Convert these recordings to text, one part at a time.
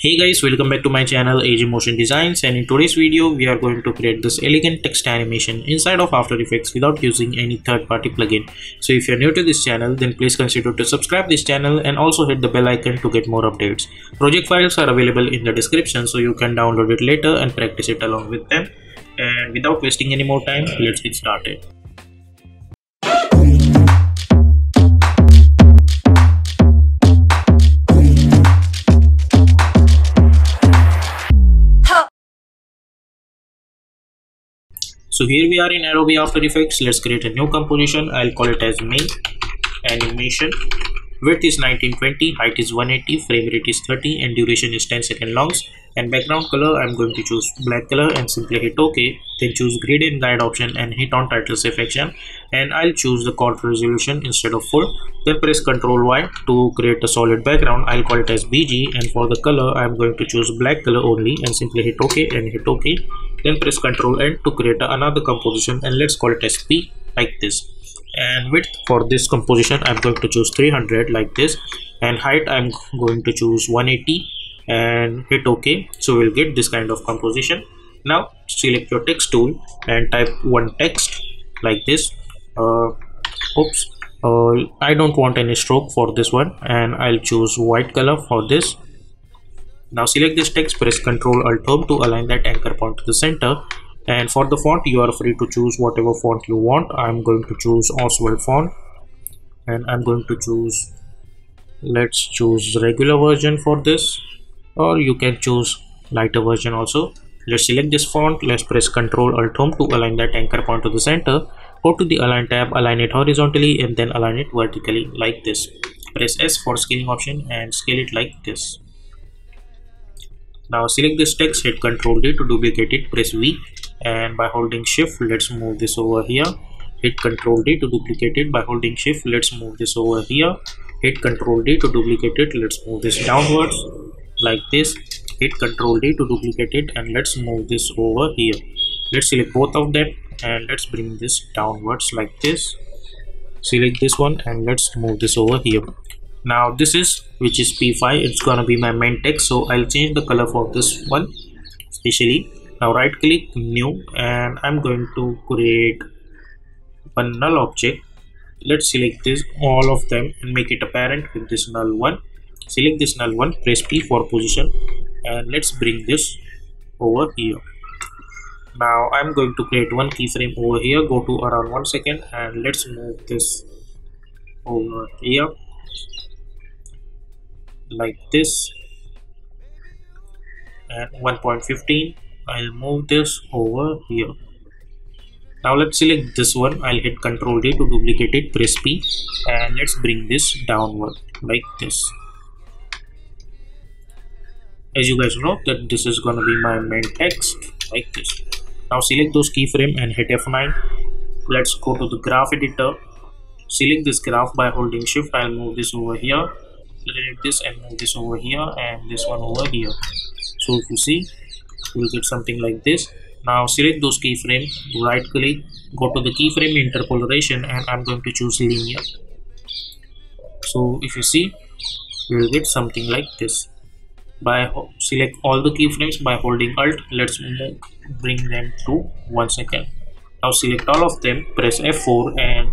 Hey guys, welcome back to my channel AG Motion Designs and in today's video we are going to create this elegant text animation inside of After Effects without using any third-party plugin. So if you're new to this channel then please consider to subscribe this channel and also hit the bell icon to get more updates. Project files are available in the description so you can download it later and practice it along with them. And without wasting any more time, let's get started. So here we are in adobe after effects. Let's create a new composition. I'll call it as main animation width is 1920 height is 180 frame rate is 30 and duration is 10 second longs and background color i'm going to choose black color and simply hit ok. Then choose gradient guide option and hit on title safe action and i'll choose the quad resolution instead of full. Then press ctrl y to create a solid background. I'll call it as bg and for the color i'm going to choose black color only and simply hit ok and hit ok. Then press ctrl n to create another composition and let's call it as p like this and width for this composition i'm going to choose 300 like this. And height i'm going to choose 180 and hit ok. So we'll get this kind of composition. Now select your text tool and type one text like this. Uh, oops. Uh, i don't want any stroke for this one and i'll choose white color for this. Now select this text press ctrl alt home to align that anchor point to the center and for the font you are free to choose whatever font you want. I'm going to choose oswald font. And i'm going to choose let's choose regular version for this. Or you can choose lighter version also. Let's select this font. Let's press ctrl alt home to align that anchor point to the center. Go to the align tab align it horizontally and then align it vertically like this. Press s for scaling option and scale it like this. Now select this text hit ctrl d to duplicate it. Press v and by holding shift let's move this over here. Hit ctrl d to duplicate it. By holding shift let's move this over here. Hit ctrl d to duplicate it. Let's move this downwards like this. Hit ctrl d to duplicate it and let's move this over here. Let's select both of them and let's bring this downwards like this. Select this one and let's move this over here. Now this is which is p5 it's gonna be my main text. So i'll change the color for this one especially now right click new and i'm going to create one null object. Let's select this all of them and make it apparent with this null one. Select this null one press p for position and let's bring this over here. Now i'm going to create one keyframe over here. Go to around one second and let's move this over here. Like this. And 1.15 I'll move this over here. Now let's select this one. I'll hit ctrl D to duplicate it. Press P. And let's bring this downward like this. As you guys know that this is gonna be my main text like this. Now select those keyframe and hit F9 let's go to the graph editor. Select this graph by holding shift. I'll move this over here. Select this and move this over here and this one over here. So if you see you'll get something like this. Now select those keyframe right click go to the keyframe interpolation and i'm going to choose linear. So if you see you'll get something like this. By select all the keyframes by holding alt let's bring them to one second. Now select all of them press f4 and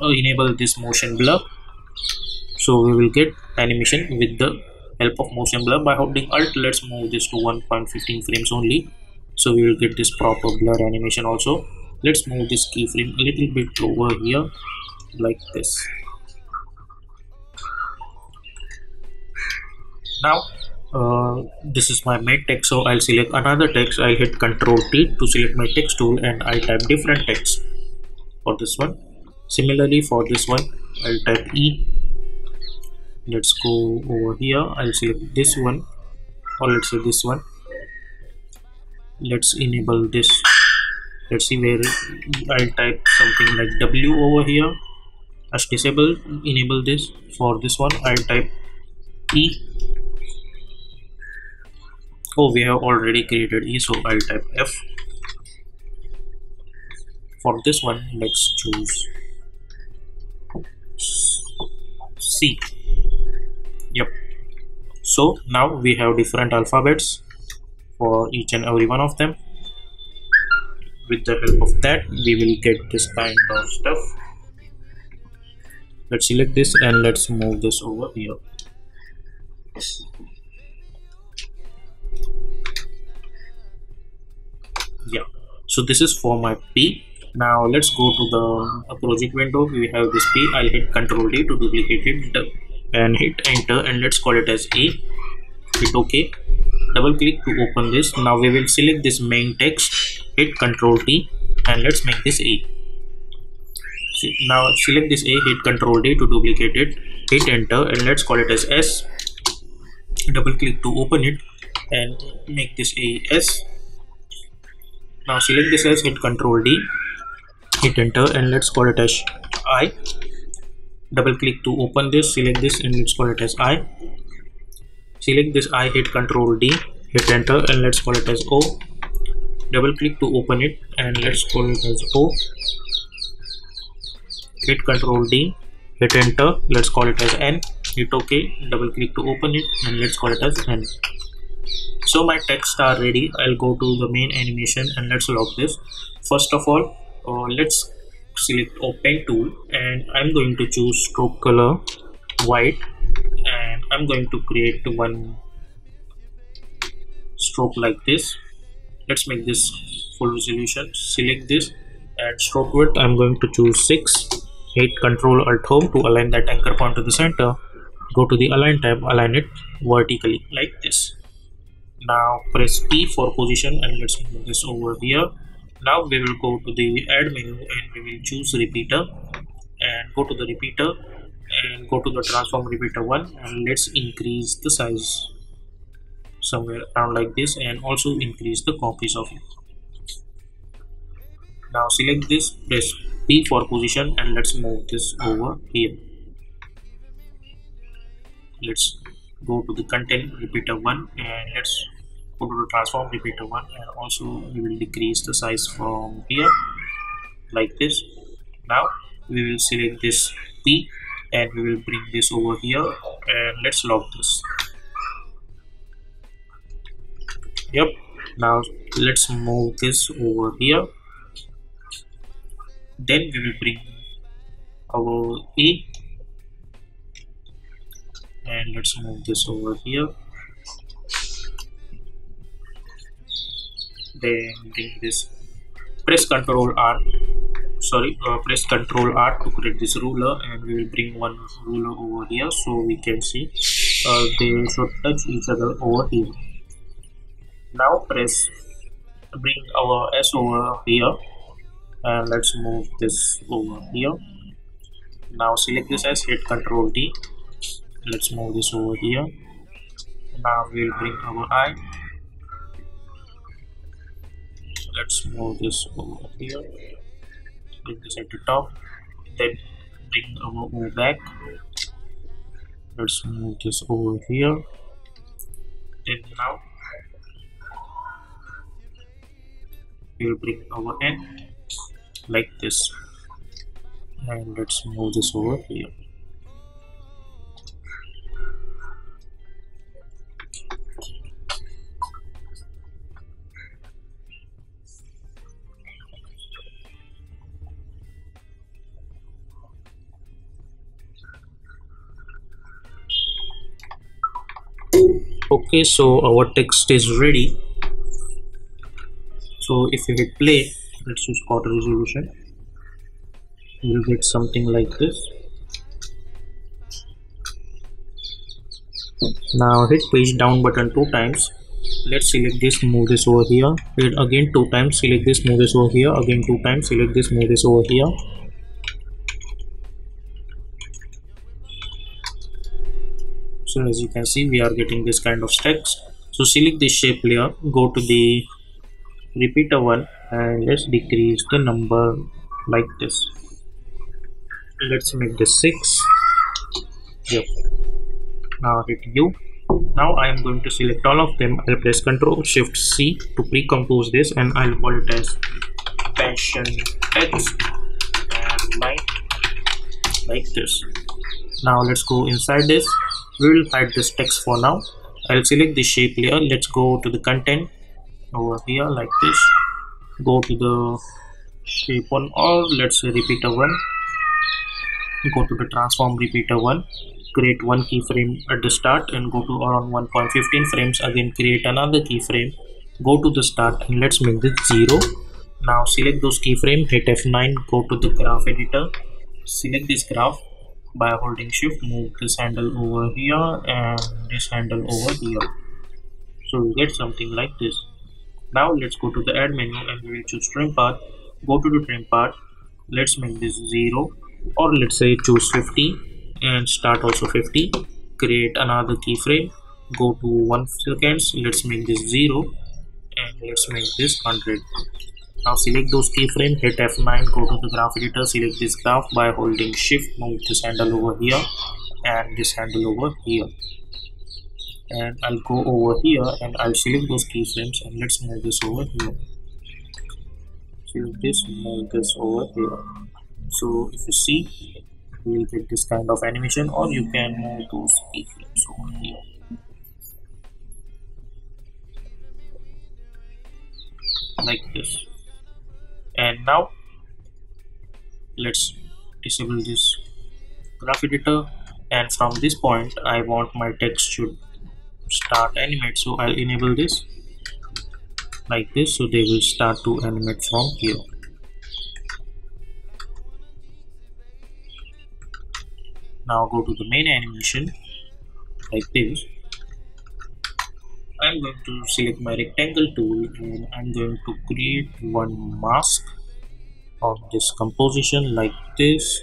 enable this motion blur. So we will get animation with the help of motion blur by holding alt let's move this to 1.15 frames only. So we will get this proper blur animation also. Let's move this keyframe a little bit over here like this. Now uh, this is my main text so I'll select another text. I'll hit ctrl T to select my text tool and I type different text for this one. Similarly for this one I'll type E let's go over here. I'll select this one. Or let's say this one. Let's enable this. Let's see where I'll type something like W over here. As disable enable this. For this one I'll type E. Oh we have already created E so I'll type F. For this one let's choose C so now we have different alphabets for each and every one of them. With the help of that we will get this kind of stuff. Let's select this and let's move this over here. Yeah. So this is for my p. Now let's go to the project window. We have this p. I'll hit ctrl d to duplicate it and hit enter and let's call it as a. Hit ok. Double click to open this. Now we will select this main text. Hit ctrl t and let's make this a. Now select this a hit ctrl d to duplicate it. Hit enter and let's call it as s. Double click to open it and make this a s. Now select this as hit ctrl d. Hit enter and let's call it as i double click to open this select this and let's call it as i. Select this i hit ctrl d hit enter and let's call it as o. Double click to open it and let's call it as o. Hit ctrl d hit enter let's call it as n. Hit ok double click to open it and let's call it as n. So my text are ready. I'll go to the main animation and let's lock this. First of all uh, let's select open tool and i'm going to choose stroke color white and I'm going to create one stroke like this. Let's make this full resolution. Select this and stroke width. I'm going to choose 6 hit control alt home to align that anchor point to the center. Go to the align tab align it vertically like this. Now press P for position and let's move this over here now we will go to the add menu and we will choose repeater and go to the repeater and go to the transform repeater one and let's increase the size somewhere around like this and also increase the copies of it. Now select this press p for position and let's move this over here. Let's go to the content repeater one and let's go to the transform repeater one and also we will decrease the size from here like this. Now we will select this p and we will bring this over here and let's lock this. Yep. Now let's move this over here. Then we will bring our a and let's move this over here then bring this press ctrl r sorry uh, press ctrl r to create this ruler and we will bring one ruler over here so we can see uh, they should touch each other over here. Now press bring our s over here and let's move this over here. Now select this as hit ctrl d let's move this over here. Now we'll bring our eye let's move this over here. Bring this at the top. Then bring our O back. Let's move this over here. Then now we'll bring our N like this. And let's move this over here okay so our text is ready. So if you hit play let's use quarter resolution. You'll get something like this. Now hit page down button two times. Let's select this move this over here. Hit again two times. Select this move this over here. Again two times. Select this move this over here so as you can see we are getting this kind of text so select this shape layer go to the repeater one and let's decrease the number like this. Let's make this 6 yep. Now hit u. Now i am going to select all of them. I'll press ctrl shift c to pre-compose this and i'll call it as pension text and light like this. Now let's go inside this we will hide this text for now. I'll select the shape layer. Let's go to the content over here like this. Go to the shape one or let's say repeater one. Go to the transform repeater one. Create one keyframe at the start and go to around 1.15 frames. Again create another keyframe. Go to the start and let's make this zero. Now select those keyframe hit f9 go to the graph editor. Select this graph by holding shift move this handle over here and this handle over here. So we get something like this. Now let's go to the add menu and we will choose trim path. Go to the trim path. Let's make this 0 or let's say choose 50 and start also 50 create another keyframe. Go to 1 seconds. Let's make this 0 and let's make this 100 now select those keyframe hit f9 go to the graph editor. Select this graph by holding shift. Move this handle over here and this handle over here. And I'll go over here and I'll select those keyframes and let's move this over here. Select this move this over here. So if you see you will get this kind of animation or you can move those keyframes over here. Like this and now let's disable this graph editor. And from this point I want my text should start animate. So I'll enable this like this. So they will start to animate from here. Now go to the main animation like this I'm going to select my rectangle tool and I'm going to create one mask of this composition like this.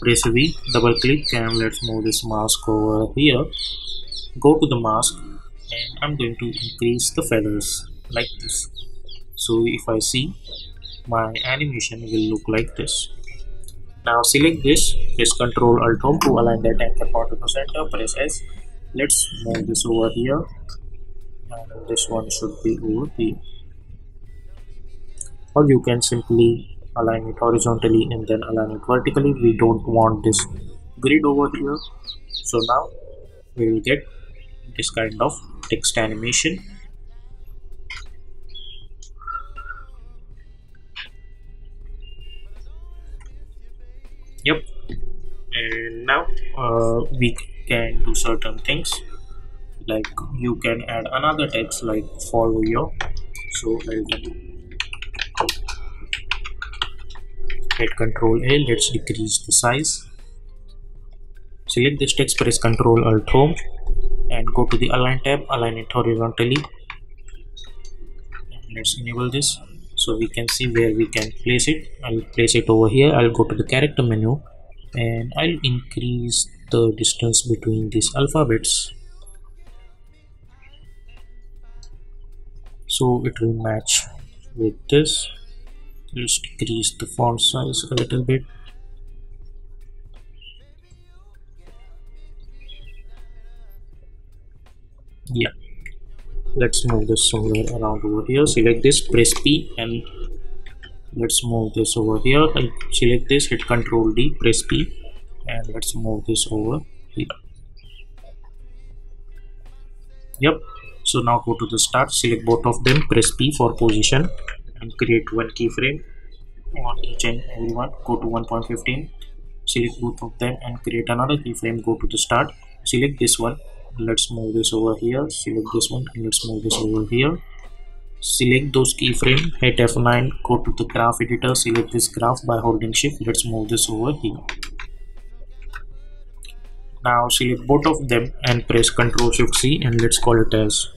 Press V double click and let's move this mask over here. Go to the mask and I'm going to increase the feathers like this. So if I see my animation will look like this. Now select this press ctrl alt home to align that anchor point to the center press s let's move this over here. And this one should be over here. Or you can simply align it horizontally and then align it vertically. We don't want this grid over here. So now we will get this kind of text animation. Yep. And now uh, we can do certain things. Like you can add another text like follow your. So I'll hit control a let's decrease the size. Select this text press control alt home and go to the align tab align it horizontally. Let's enable this. So we can see where we can place it. I'll place it over here. I'll go to the character menu and i'll increase the distance between these alphabets. So it will match with this. Let's decrease the font size a little bit. Yeah. Let's move this somewhere around over here. Select this press p and let's move this over here. I'll select this hit control d press p and let's move this over. Here yep. So now go to the start. Select both of them. Press p for position and create one keyframe on each and every one. Go to 1.15 select both of them and create another keyframe. Go to the start. Select this one. Let's move this over here. Select this one and let's move this over here. Select those keyframe. Hit f9 go to the graph editor. Select this graph by holding shift. Let's move this over here now select both of them and press ctrl shift c and let's call it as.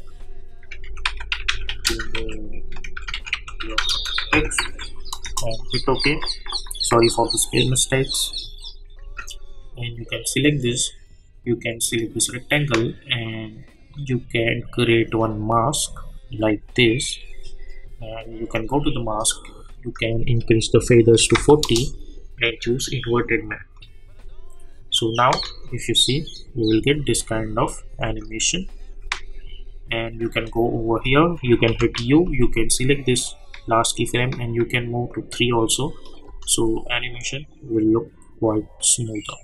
X and hit ok. Sorry for the spell mistakes. And you can select this. You can select this rectangle and you can create one mask like this. And you can go to the mask. You can increase the feathers to 40 and choose inverted map so now if you see you will get this kind of animation. And you can go over here. You can hit u. You can select this last keyframe and you can move to 3 also. So animation will look quite smoother.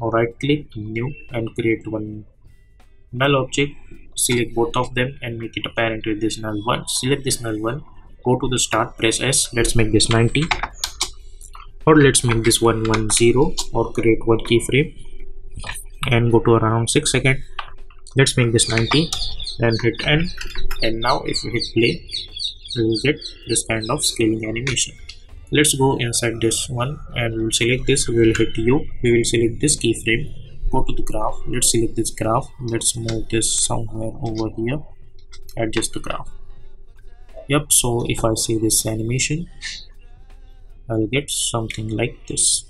Or right click new and create one null object. Select both of them and make it apparent with this null one. Select this null one. Go to the start press s. Let's make this 90 or let's make this 110 or create one keyframe and go to around 6 second. Let's make this 90 and hit n. And now if we hit play we will get this kind of scaling animation. Let's go inside this one and we'll select this. We will hit u. We will select this keyframe. Go to the graph. Let's select this graph. Let's move this somewhere over here. Adjust the graph. Yep so if i see this animation i'll get something like this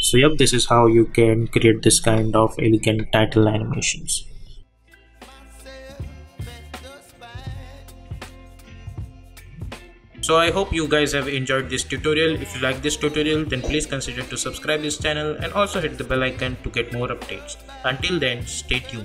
so yep this is how you can create this kind of elegant title animations So I hope you guys have enjoyed this tutorial. If you like this tutorial then please consider to subscribe this channel and also hit the bell icon to get more updates. Until then stay tuned.